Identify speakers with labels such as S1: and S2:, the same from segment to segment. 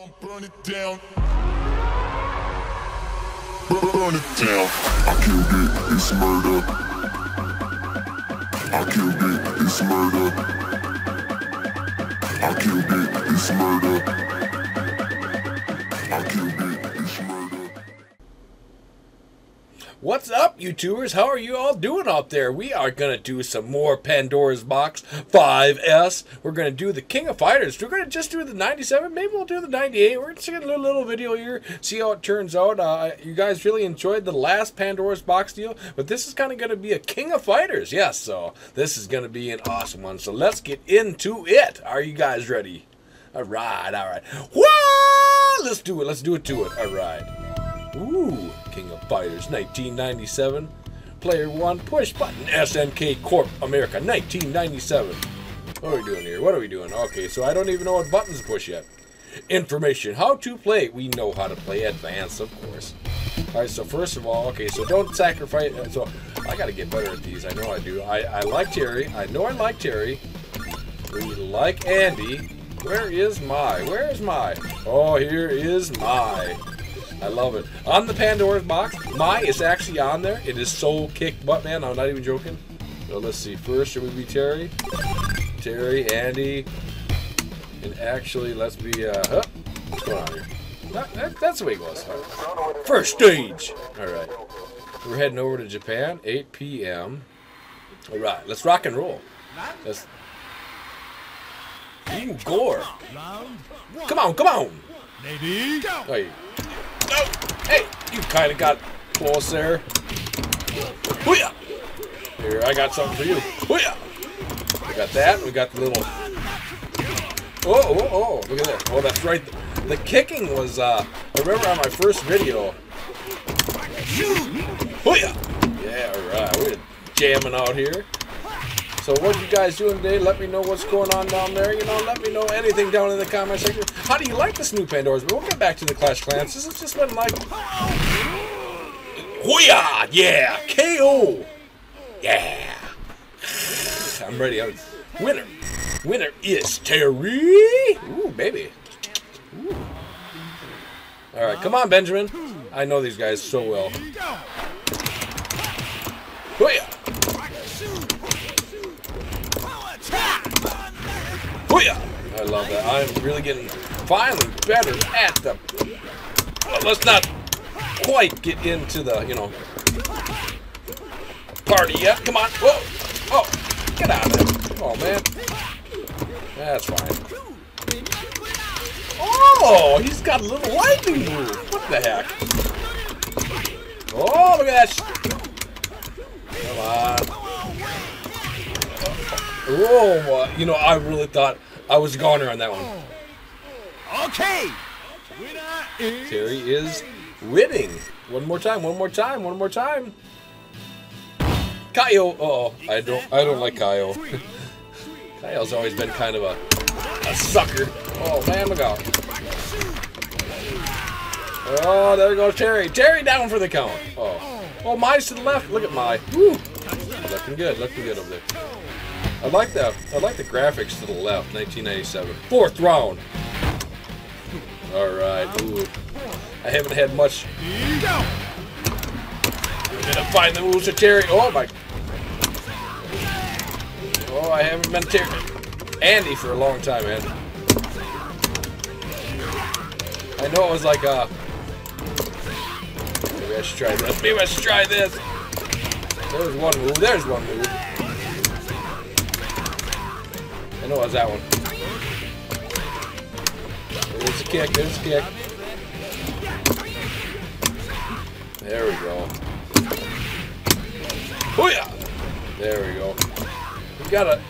S1: Gonna burn it down. Burn it down. I killed it, it's murder. I killed it, it's murder. I killed it, it's murder. I killed it,
S2: What's up, YouTubers? How are you all doing out there? We are going to do some more Pandora's Box 5S. We're going to do the King of Fighters. We're going to just do the 97. Maybe we'll do the 98. We're going to do a little video here, see how it turns out. Uh, you guys really enjoyed the last Pandora's Box deal, but this is kind of going to be a King of Fighters. Yes, so this is going to be an awesome one. So let's get into it. Are you guys ready? All right, all right. Whoa! Let's do it. Let's do it to it. All right. Ooh, King of Fighters 1997. Player 1, push button, SNK Corp America 1997. What are we doing here? What are we doing? Okay, so I don't even know what buttons to push yet. Information, how to play. We know how to play advanced, of course. Alright, so first of all, okay, so don't sacrifice. uh, So I gotta get better at these. I know I do. I, I like Terry. I know I like Terry. We like Andy. Where is Mai? Where is Mai? Oh, here is Mai. I love it. On the Pandora's box, Mai is actually on there. It is so kick butt, man. I'm not even joking. So let's see. First, it would be Terry, Terry, Andy, and actually, let's be. Uh, huh? What's going on here? That, that- that's the way it goes. Right. First stage. All right. We're heading over to Japan, 8 p.m. All right. Let's rock and roll. Let's. Ooh, gore. Come on, come on.
S3: Lady, go!
S2: Hey. No! Hey! You kind of got close there. Hoo-yah! Here, I got something for you. Hoo-yah! We got that. We got the little... Oh, oh, oh. Look at that. Oh, that's right. The kicking was, uh... I remember on my first video... Hoo-yah! Yeah, alright. We're jamming out here. So what you guys doing today? Let me know what's going on down there. You know, let me know anything down in the comment section. How do you like this new Pandora's? But we'll get back to the Clash Clans. This has just been like... Hoo-yah! Yeah! KO! Yeah! I'm ready. I'm... Winner! Winner is Terry! Ooh, baby. Ooh. All right, come on, Benjamin. I know these guys so well.
S3: Go!
S2: Hoo-yah! Hoo-yah! I love that. I'm really getting finally better at the. Well, let's not quite get into the, you know, party yet. Come on. Whoa! Oh! Get out of there. Oh, man. That's fine. Oh! He's got a little lightning move. What the heck? Oh, look at that. Come on. Oh, uh, you know, I really thought I was a goner on that one.
S3: Okay! Is...
S2: Terry is winning. One more time, one more time, one more time. Kyle, oh, I don't, I don't like Kyle. Kyle's always been kind of a, a sucker. Oh man, look out! Oh, there goes Terry. Terry down for the count. Oh, oh, Mai's to the left. Look at Mai. Woo. Looking good, looking good over there. I like the, I like the graphics to the left. 1997. Fourth round. All right. Ooh. I haven't had much.
S3: Go!
S2: Gonna find the Terry. Oh my. Oh, I haven't been Terry. Andy for a long time, man. I know it was like a. Maybe I should try this. Maybe I should try this. There's one move. There's one move. Know it was that one. There's a kick. There's a kick. There we go. Oh yeah! There we go. We got a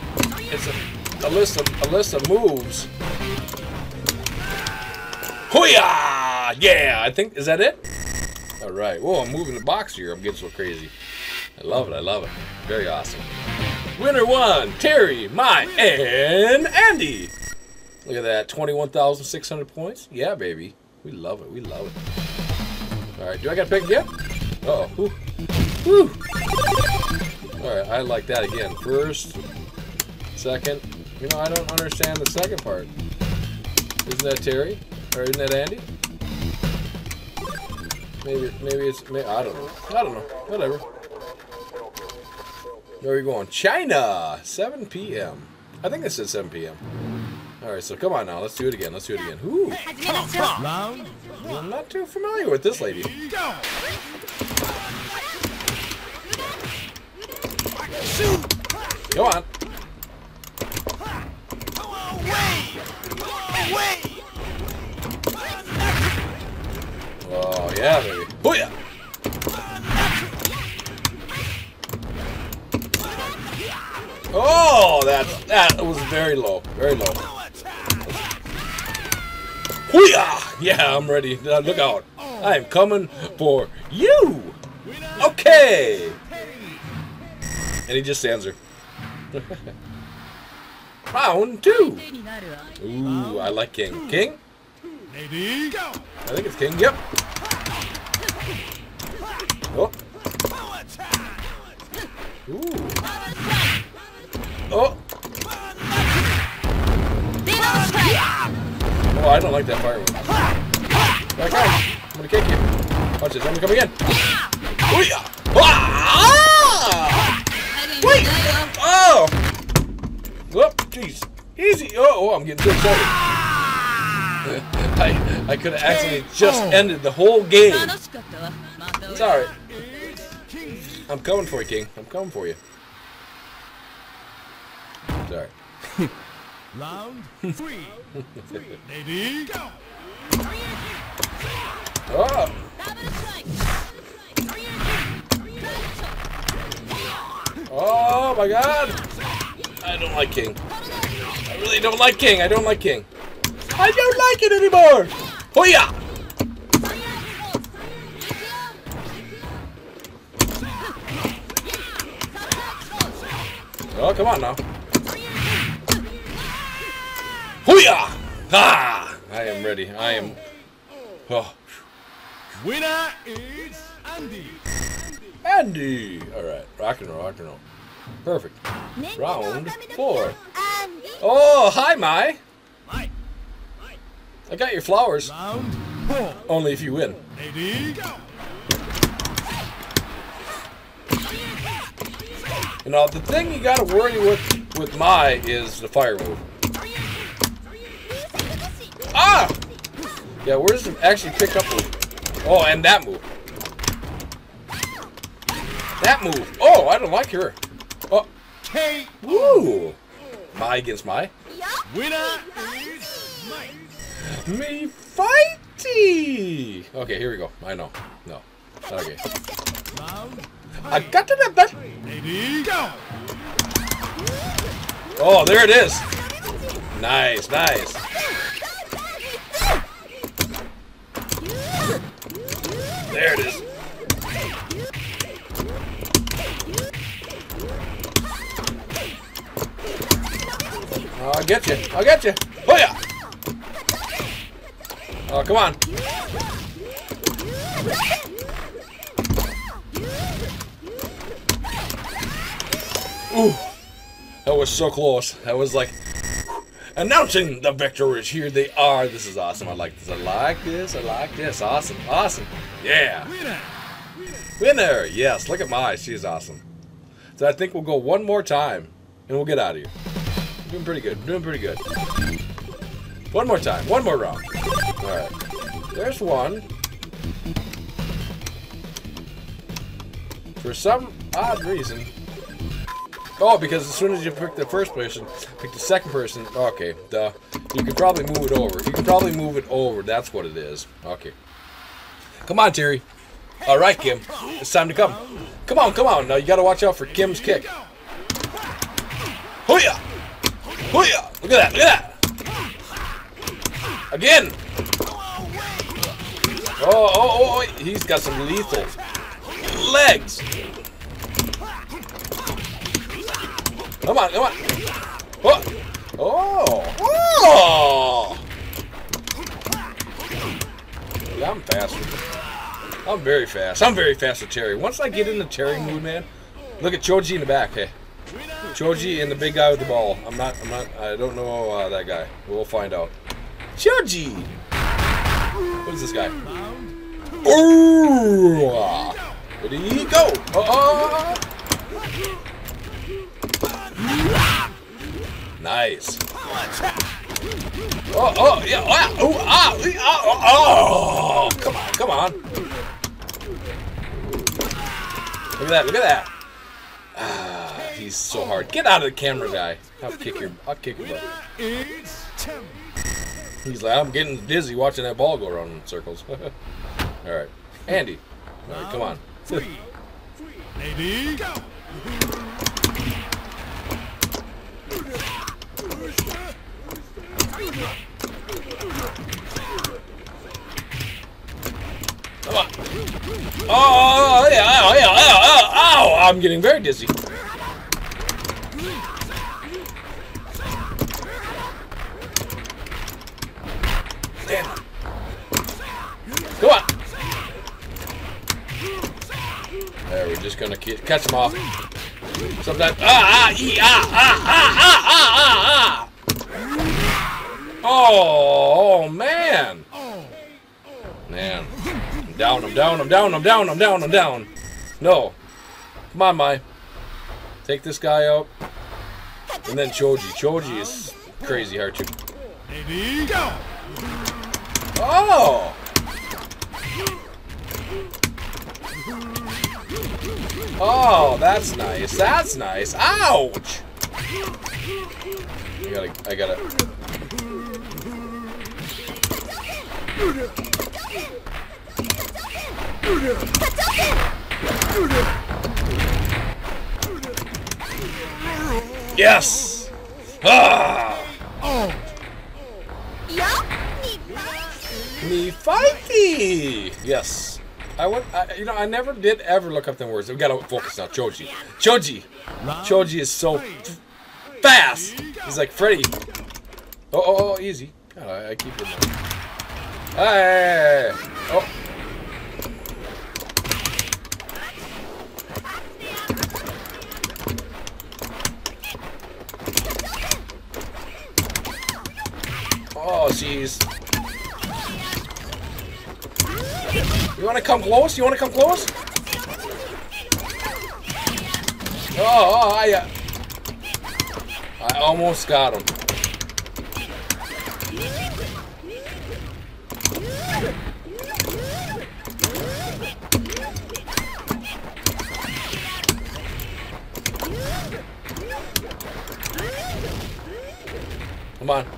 S2: it's a, a list of a list of moves. Hoo-yah! Yeah, I think is that it? All right. Whoa, I'm moving the box here. I'm getting so crazy. I love it. I love it. Very awesome. Winner one, Terry, Mai, and Andy. Look at that, 21,600 points. Yeah, baby. We love it. We love it. All right, do I got to pick again? Uh oh. Woo. All right, I like that again. First, second. You know, I don't understand the second part. Isn't that Terry? Or isn't that Andy? Maybe, maybe it's, may I don't know. I don't know. Whatever. Where are we going? China! 7 p.m. I think it said 7 p.m. Alright, so come on now. Let's do it again. Let's do it again. Ooh!
S3: Round
S2: I'm not too familiar with this lady.
S3: go.
S2: Come on. Oh, yeah, baby. Booyah! Oh, that that was very low. Very low. Hooyah! Yeah, I'm ready. Uh, look out. I am coming for you! Okay! And he just stands there. Round two. Ooh, I like King. King? I think it's King. Yep. Oh. Ooh. Oh. Oh, I don't like that fire move. Here I come. I'm gonna kick you. Watch this. I'm gonna come again. Ooh-yah. Ah! Wait! Oh! Whoop, jeez. Easy. Oh, oh, I'm getting too excited. I, I could have accidentally just ended the whole game. It's alright. I'm coming for you, King. I'm coming for you. Alright.
S3: Round three. Ready, go.
S2: Oh! Oh my god! I don't like King. I really don't like King. I don't like King. I don't like it anymore! Oh yeah! Oh, come on now. Hooyah! Ah! I am ready. I am. Oh,
S3: Winner is Andy.
S2: Andy! Alright, rock and roll, rock and roll. Perfect. Round four. Oh, hi, Mai!
S3: Right.
S2: I got your flowers.
S3: Round four.
S2: Only if you win.
S3: Ready, go.
S2: You know, the thing you gotta worry with with Mai is the fire move. Ah! Yeah, where's the actually pick up move? Oh, and that move. That move. Oh, I don't like her. Oh,
S3: K.
S2: woo! Mai against Mai.
S3: Winner is Mike.
S2: Me fighty! Okay, here we go. I know. No. Okay. I got to that. that.
S3: ready, go.
S2: Oh, there it is. Nice, nice. There it is. Oh, I'll get you. I'll get you. Oh, yeah. Oh, come on. Ooh. That was so close. That was like announcing the victors. Here they are. This is awesome. I like this. I like this. I like this. Awesome. Awesome. Yeah.
S3: Winner.
S2: Winner. Yes. Look at Mai. She's awesome. So I think we'll go one more time and we'll get out of here. Doing pretty good. Doing pretty good. One more time. One more round. All right. There's one. For some odd reason. Oh, because as soon as you pick the first person, pick the second person. Okay, duh. You can probably move it over. You can probably move it over. That's what it is. Okay. Come on, Terry. All right, Kim. It's time to come. Come on, come on. Now you got to watch out for Kim's kick. Hooyah! Hooyah! Look at that! Look at that! Again! Oh, oh, oh, oh, he's got some lethal legs. Come on, come on. Oh, oh, oh. Yeah, I'm faster. I'm very fast. I'm very fast with Terry. Once I get in the Terry mood, man, look at Choji in the back. Hey, Choji and the big guy with the ball. I'm not. I'm not. I don't know uh, that guy. We'll find out. Choji. wins this guy. Ooh! Ready, go! Oh, oh. Nice. Oh, oh, yeah, ah, oh, ah, oh, oh, come on, come on. Look at that, look at that. Ah, he's so hard. Get out of the camera, guy. I'll kick your, I'll kick your butt. He's like, I'm getting dizzy watching that ball go around in circles. All right, Andy. All right, come on.
S3: Ready, go.
S2: Oh, I'm getting very dizzy. Damn. Come on. There, we're just gonna catch him off. Sometimes. Ah, ah, ee, ah, ah, ah, ah, ah, ah, ah. Oh, man. Man. I'm down, I'm down, I'm down, I'm down, I'm down, I'm down. No. Come on, Mai. Take this guy out. And then Choji. Choji is crazy hard
S3: go.
S2: Oh! Oh, that's nice. That's nice. Ouch! I gotta, I gotta. Yes! Ah!
S3: Oh.
S2: Me fighty! Yes. I went, you know, I never did ever look up them words. We gotta focus now. Choji. Choji! Choji is so fast! He's like Freddy. Oh, oh, oh, easy. God, I, I keep it. Hey! Oh. Oh, jeez. You want to come close? You want to come close? Oh, oh I, uh, I almost got him. Come on.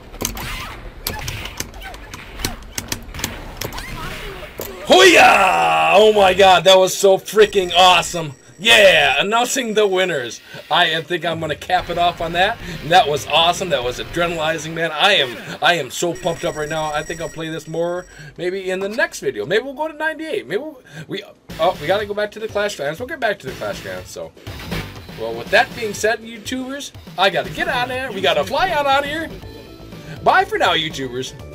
S2: Hooyah! Oh my god, that was so freaking awesome. Yeah, announcing the winners. I think I'm gonna cap it off on that. That was awesome. That was adrenalizing, man. I am I am so pumped up right now. I think I'll play this more maybe in the next video. Maybe we'll go to 98. Maybe we'll, we oh we gotta go back to the Clash Clans. We'll get back to the Clash Clans. So, well, with that being said, YouTubers, I gotta get out of there. We gotta fly out out of here. Bye for now, YouTubers.